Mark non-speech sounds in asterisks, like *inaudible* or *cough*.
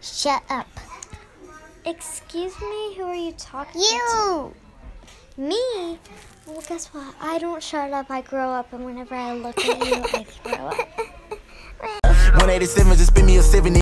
Shut up. Excuse me, who are you talking You! to? Me? Well, guess what? I don't shut up, I grow up, and whenever I look at you, I *laughs* grow up. *laughs* 187 just spin me a 70.